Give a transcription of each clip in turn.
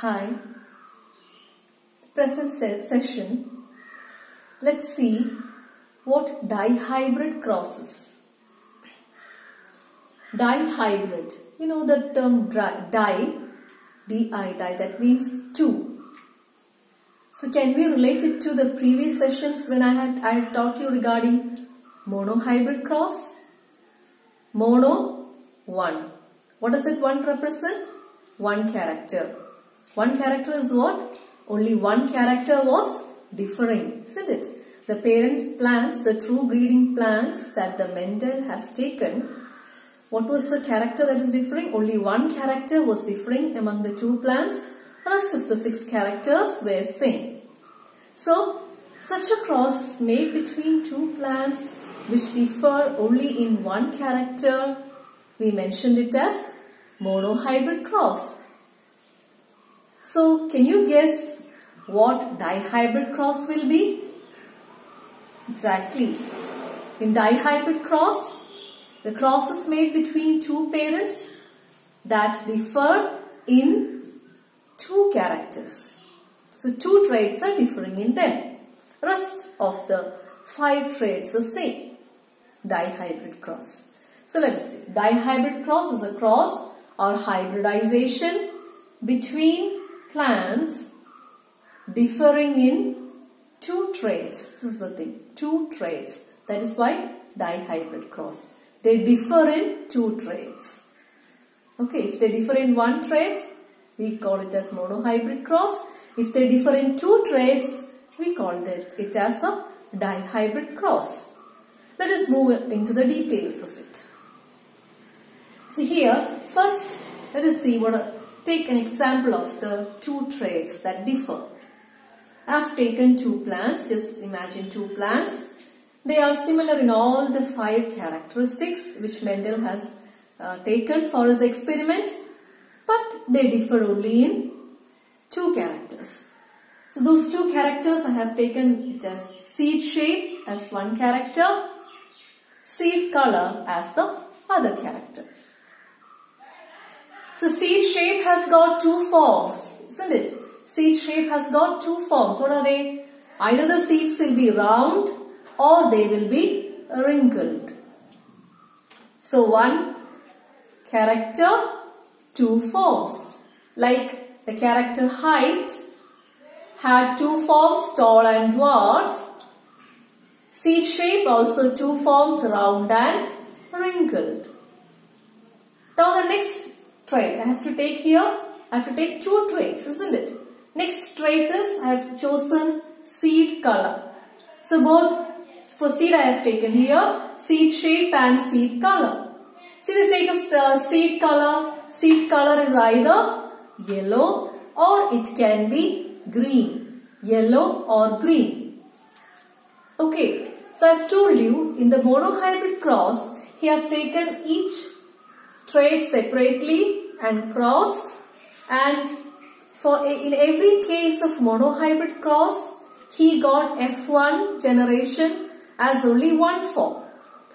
Hi. Present se- session. Let's see what dihybrid crosses. Dihybrid. You know the term di, di, di, that means two. So can we relate it to the previous sessions when I had I had taught you regarding monohybrid cross? Mono, one. What does it one represent? One character. One character is what? Only one character was differing, isn't it? The parent plants, the true breeding plants that the Mendel has taken, what was the character that is differing? Only one character was differing among the two plants. Rest of the six characters were same. So, such a cross made between two plants which differ only in one character, we mentioned it as monohybrid cross. So, can you guess what dihybrid cross will be? Exactly. In dihybrid cross, the cross is made between two parents that differ in two characters. So two traits are differing in them. Rest of the five traits are same. Dihybrid cross. So let us see. Dihybrid cross is a cross or hybridization between plants differing in two traits. This is the thing. Two traits. That is why dihybrid cross. They differ in two traits. Okay, if they differ in one trait, we call it as monohybrid cross. If they differ in two traits, we call that it as a dihybrid cross. Let us move into the details of it. See here, first let us see what take an example of the two traits that differ. I have taken two plants, just imagine two plants. They are similar in all the five characteristics which Mendel has uh, taken for his experiment, but they differ only in two characters. So those two characters I have taken as seed shape as one character, seed color as the other character. So seed shape has got two forms, isn't it? Seed shape has got two forms. What are they? Either the seeds will be round or they will be wrinkled. So one character, two forms. Like the character height had two forms, tall and dwarf. Seed shape also two forms, round and wrinkled. Now the next trait I have to take here, I have to take two traits, isn't it? Next trait is I have chosen seed color. So both for seed I have taken here seed shape and seed color. See the sake of uh, seed color, seed color is either yellow or it can be green. Yellow or green. Okay, so I have told you in the monohybrid cross, he has taken each trait separately and crossed and for in every case of monohybrid cross, he got F1 generation as only one form.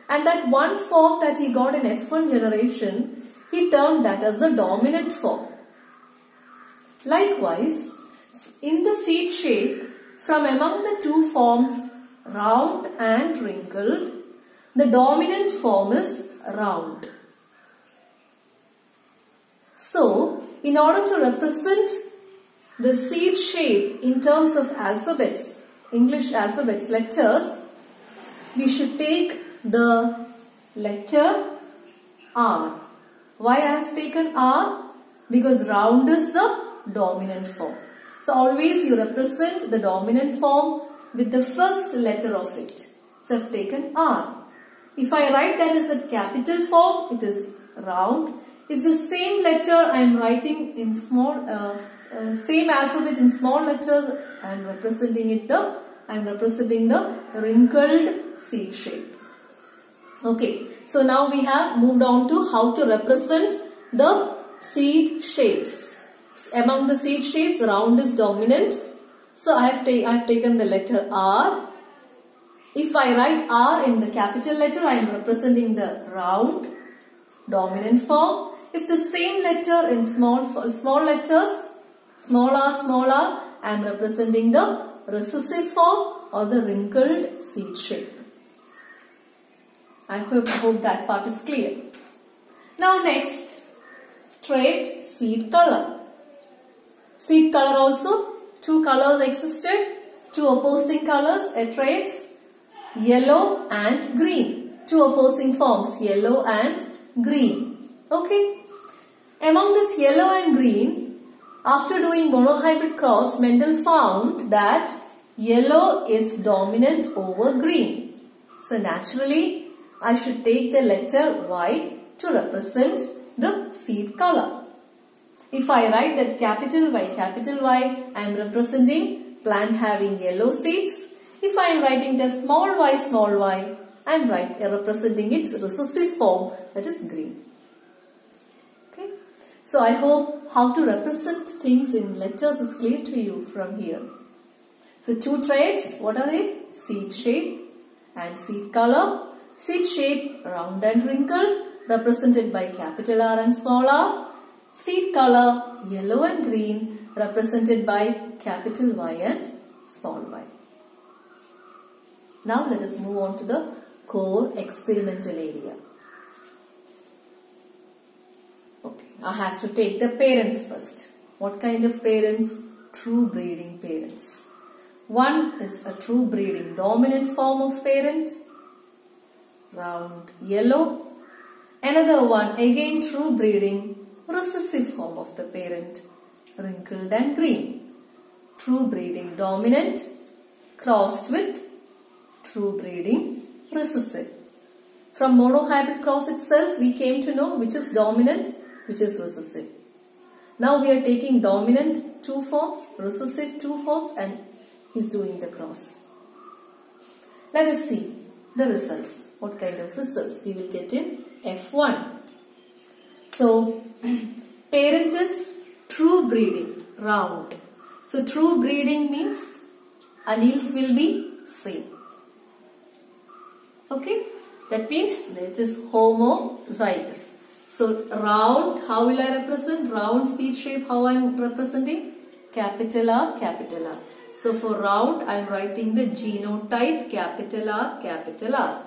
And that one form that he got in F1 generation, he termed that as the dominant form. Likewise, in the seed shape, from among the two forms round and wrinkled, the dominant form is round. So, in order to represent the seed shape in terms of alphabets, English alphabets, letters, we should take the letter R. Why I have taken R? Because round is the dominant form. So always you represent the dominant form with the first letter of it. So I have taken R. If I write that as a capital form, it is round. If the same letter I am writing in small, uh, uh, same alphabet in small letters, I am representing it the, I am representing the wrinkled seed shape. Okay, so now we have moved on to how to represent the seed shapes. Among the seed shapes, round is dominant. So I have, I have taken the letter R. If I write R in the capital letter, I am representing the round, dominant form. If the same letter in small, small letters, Small r, small r, I am representing the recessive form or the wrinkled seed shape. I hope, hope that part is clear. Now next, trait seed color. Seed color also, two colors existed, two opposing colors, a traits, yellow and green. Two opposing forms, yellow and green. Okay. Among this yellow and green, after doing monohybrid cross, Mendel found that yellow is dominant over green. So naturally, I should take the letter Y to represent the seed color. If I write that capital Y, capital Y, I am representing plant having yellow seeds. If I am writing the small y, small y, I am right, representing its recessive form that is green. So I hope how to represent things in letters is clear to you from here. So two traits, what are they? Seed shape and seed color. Seed shape round and wrinkled represented by capital R and small r. Seed color yellow and green represented by capital Y and small y. Now let us move on to the core experimental area. Okay, I have to take the parents first. What kind of parents? True breeding parents. One is a true breeding dominant form of parent, round yellow. Another one again true breeding recessive form of the parent, wrinkled and green. True breeding dominant crossed with true breeding recessive. From monohybrid cross itself we came to know which is dominant, which is recessive. Now we are taking dominant two forms, recessive two forms and is doing the cross. Let us see the results. What kind of results we will get in F1. So, parent is true breeding, round. So, true breeding means alleles will be same. Okay, that means it is homozygous. So, round, how will I represent? Round seed shape, how I am representing? Capital R, capital R. So for round, I am writing the genotype capital R, capital R.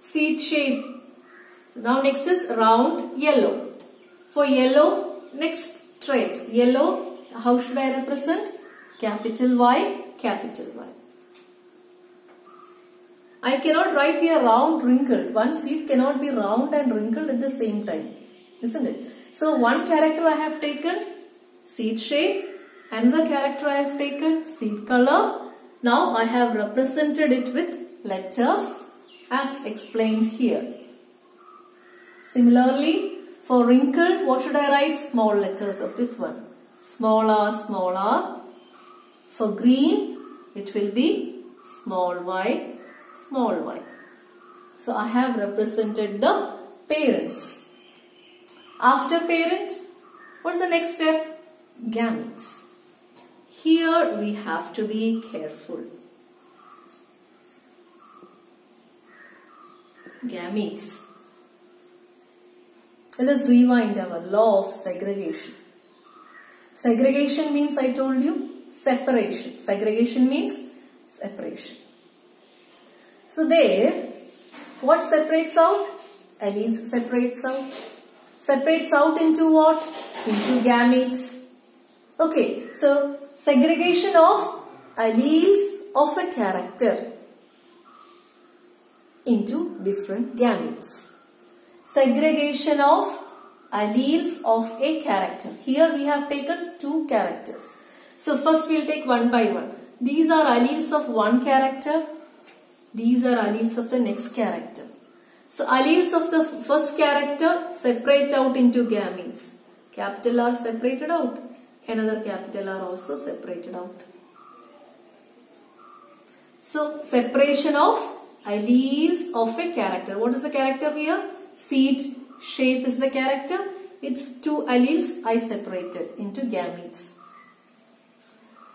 Seed shape. Now next is round yellow. For yellow, next trait. Yellow, how should I represent? Capital Y, capital Y. I cannot write here round wrinkled. One seed cannot be round and wrinkled at the same time. Isn't it? So one character I have taken, seed shape, Another character I have taken, seed color. Now I have represented it with letters as explained here. Similarly, for wrinkled, what should I write? Small letters of this one. Small r, small r. For green, it will be small y, small y. So I have represented the parents. After parent, what is the next step? Gametes. Here we have to be careful. Gametes. Let us rewind our law of segregation. Segregation means I told you separation. Segregation means separation. So there, what separates out? Alleles separates out. Separates out into what? Into gametes. Okay, so segregation of alleles of a character into different gametes. Segregation of alleles of a character. Here we have taken two characters. So first we will take one by one. These are alleles of one character. These are alleles of the next character. So alleles of the first character separate out into gametes. Capital R separated out another capital are also separated out. So separation of alleles of a character. What is the character here? Seed shape is the character. Its two alleles I separated into gametes.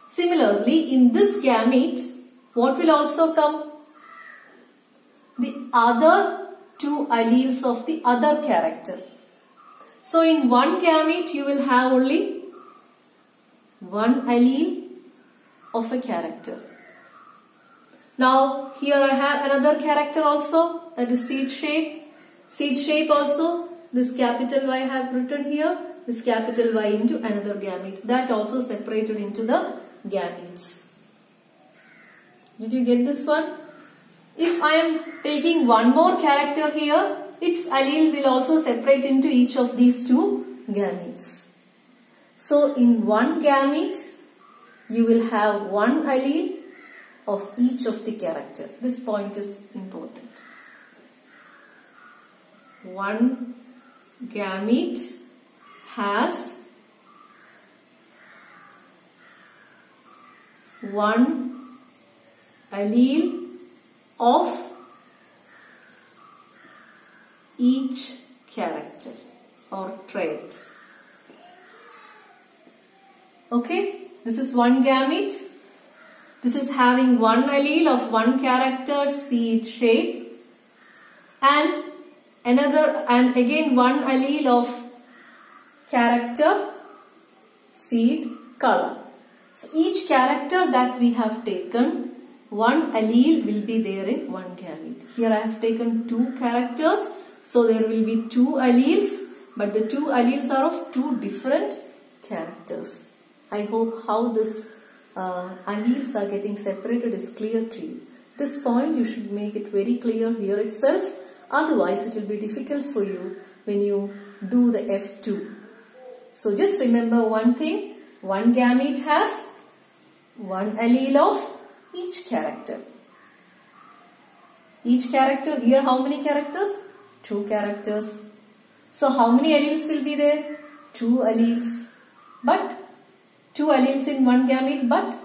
Similarly, in this gamete, what will also come? The other two alleles of the other character. So in one gamete, you will have only one allele of a character. Now here I have another character also that is seed shape. Seed shape also this capital Y I have written here this capital Y into another gamete that also separated into the gametes. Did you get this one? If I am taking one more character here its allele will also separate into each of these two gametes. So in one gamete you will have one allele of each of the character. This point is important. One gamete has one allele of each character or trait. Okay, this is one gamete. This is having one allele of one character seed shape and another and again one allele of character seed color. So each character that we have taken one allele will be there in one gamete. Here I have taken two characters so there will be two alleles but the two alleles are of two different characters. I hope how this uh, alleles are getting separated is clear to you. This point you should make it very clear here itself otherwise it will be difficult for you when you do the F2. So just remember one thing, one gamete has one allele of each character. Each character, here how many characters? two characters. So how many alleles will be there? Two alleles. But two alleles in one gamete but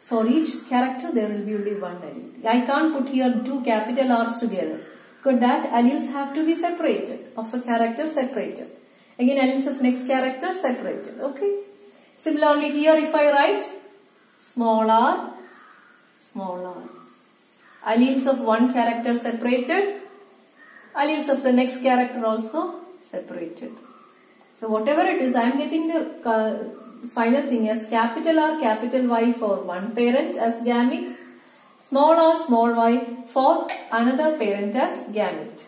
for each character there will be only one allele. I can't put here two capital R's together because that alleles have to be separated of a character separated. Again alleles of next character separated. Okay. Similarly here if I write small r, small r. Alleles of one character separated alleles of the next character also separated. So whatever it is, I am getting the uh, final thing as capital R, capital Y for one parent as gamete, small r, small y for another parent as gamete.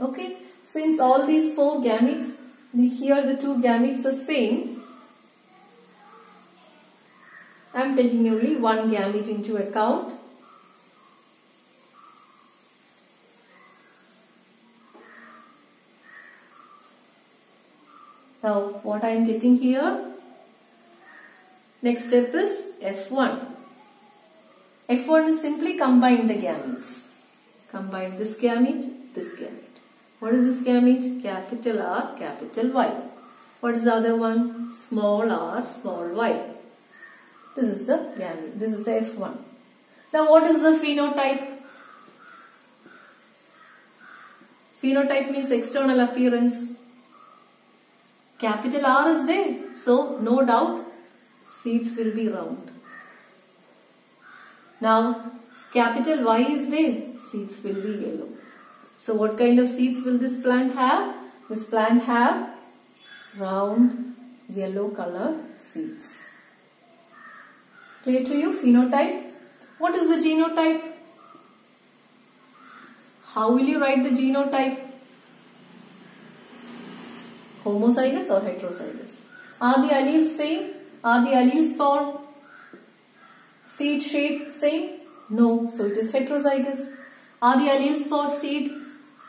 Okay, since all these four gametes, the, here the two gametes are same, I am taking only one gamete into account Now what I am getting here? Next step is F1. F1 is simply combine the gametes. Combine this gamete, this gamete. What is this gamete? Capital R, capital Y. What is the other one? Small r, small y. This is the gamete. This is the F1. Now what is the phenotype? Phenotype means external appearance. Capital R is there. So no doubt seeds will be round. Now capital Y is there. Seeds will be yellow. So what kind of seeds will this plant have? This plant have round yellow color seeds. Clear to you? Phenotype. What is the genotype? How will you write the genotype? homozygous or heterozygous. Are the alleles same? Are the alleles for seed shape same? No, so it is heterozygous. Are the alleles for seed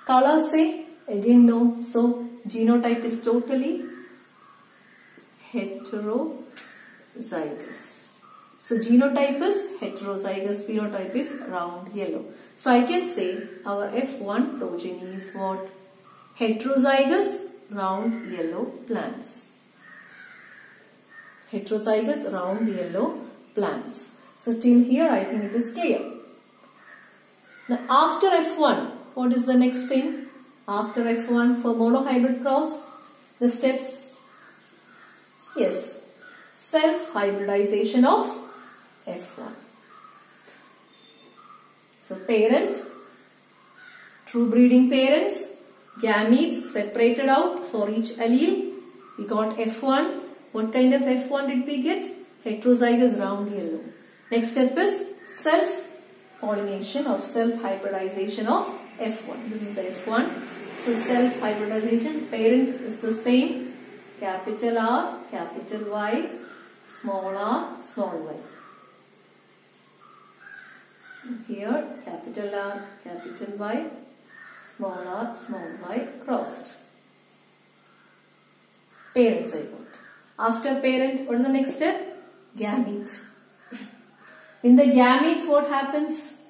color same? Again no, so genotype is totally heterozygous. So genotype is heterozygous, phenotype is round yellow. So I can say our F1 progeny is what? Heterozygous round yellow plants. Heterozygous round yellow plants. So till here I think it is clear. Now after F1, what is the next thing? After F1 for monohybrid cross, the steps, yes, self-hybridization of F1. So parent, true breeding parents, gametes separated out for each allele. We got F1 What kind of F1 did we get? Heterozygous round yellow. Next step is self-pollination of self-hybridization of F1. This is F1. So self-hybridization, parent is the same. Capital R, capital Y, small r, small y. Here capital R, capital Y, small r, small y crossed. Parent zygote. After parent, what is the next step? Gamete. In the gamete, what happens?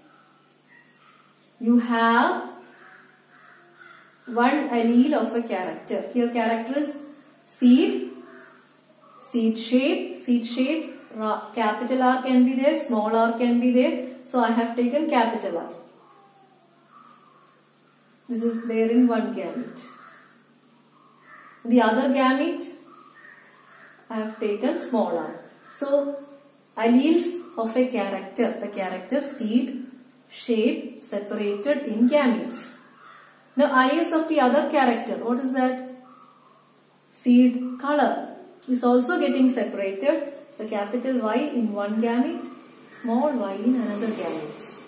You have one allele of a character. Here character is seed, seed shape, seed shape, capital R can be there, small r can be there. So I have taken capital R. This is there in one gamete. The other gamete, I have taken small r. So alleles of a character, the character seed, shape separated in gametes. Now alleles of the other character, what is that? Seed color is also getting separated. So capital Y in one gamete, small y in another gamete.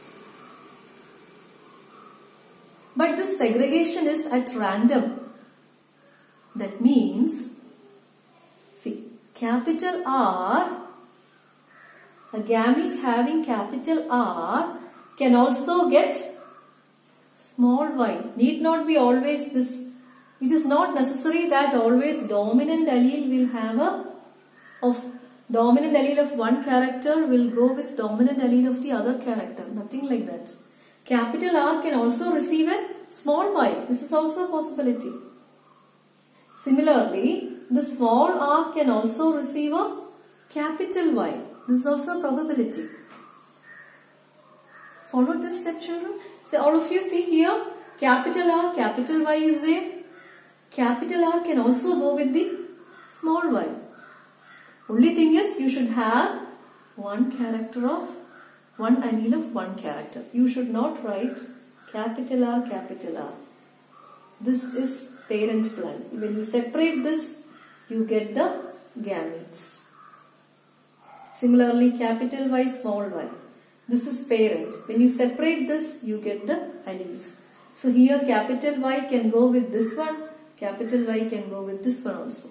But this segregation is at random. That means, see, capital R, a gamete having capital R can also get small y. Need not be always this. It is not necessary that always dominant allele will have a of dominant allele of one character will go with dominant allele of the other character. Nothing like that. Capital R can also receive a small y. This is also a possibility. Similarly, the small r can also receive a capital Y. This is also a probability. Follow this step children. So all of you see here, capital R, capital Y is there. Capital R can also go with the small y. Only thing is you should have one character of, one allele of one character. You should not write capital R, capital R. This is parent plant. When you separate this, you get the gametes. Similarly, capital Y, small y. This is parent. When you separate this, you get the alleles. So here capital Y can go with this one, capital Y can go with this one also.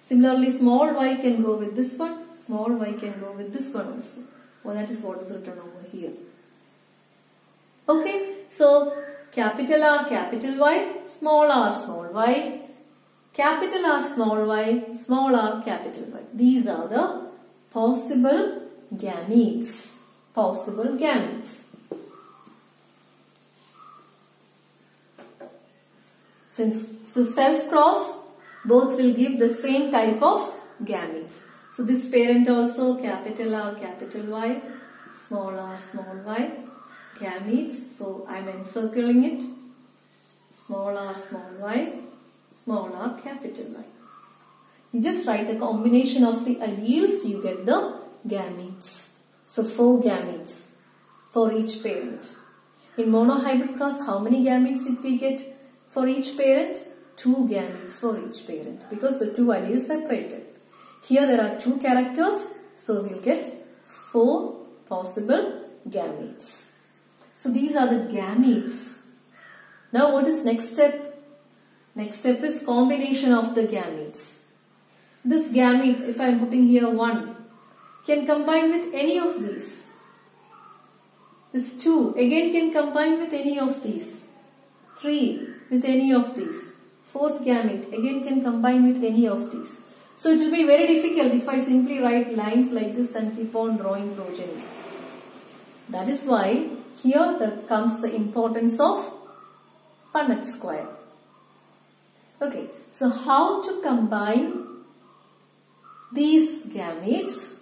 Similarly, small y can go with this one, small y can go with this one also. Well, that is what is written over here. Okay, so capital R, capital Y, small r, small y, capital R, small y, small r, capital Y. These are the possible gametes. Possible gametes. Since it's self-cross, both will give the same type of gametes. So this parent also capital R, capital Y, small r, small y, gametes. So I'm encircling it. Small r, small y, small r, capital Y. You just write the combination of the alleles, you get the gametes. So four gametes for each parent. In monohybrid cross, how many gametes did we get for each parent? Two gametes for each parent because the two alleles separated. Here there are two characters, so we'll get four possible gametes. So these are the gametes. Now what is next step? Next step is combination of the gametes. This gamete, if I am putting here 1, can combine with any of these. This 2 again can combine with any of these. 3 with any of these. Fourth gamete again can combine with any of these. So it will be very difficult if I simply write lines like this and keep on drawing progeny. That is why here there comes the importance of Punnett square. Okay, so how to combine these gametes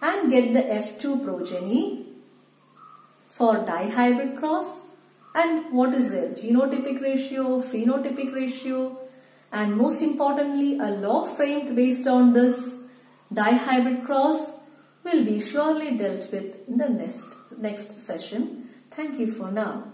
and get the F2 progeny for dihybrid cross and what is there? Genotypic ratio, phenotypic ratio and most importantly a law framed based on this dihybrid cross will be surely dealt with in the next, next session. Thank you for now.